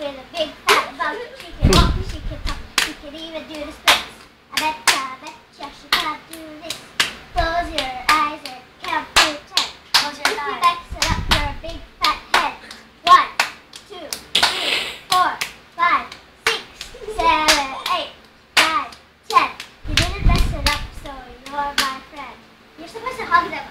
with a big fat bug. She can walk she can talk. She can even do the splits. I bet, I bet you she can't do this. Close your eyes and count to ten. Close your eyes. Your back, set up your big fat head. One, two, three, four, five, six, seven, eight, nine, ten. You didn't mess it up, so you're my friend. You're supposed to hug them